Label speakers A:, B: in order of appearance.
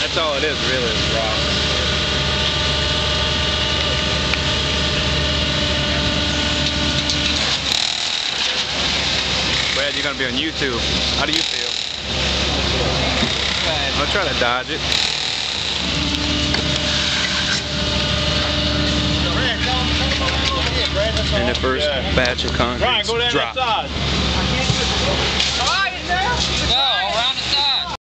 A: That's all it is, really. Brad, you're gonna be on YouTube. How do you feel? Don't try to dodge it. And the first batch of concrete
B: Ryan, go down that
A: dropped.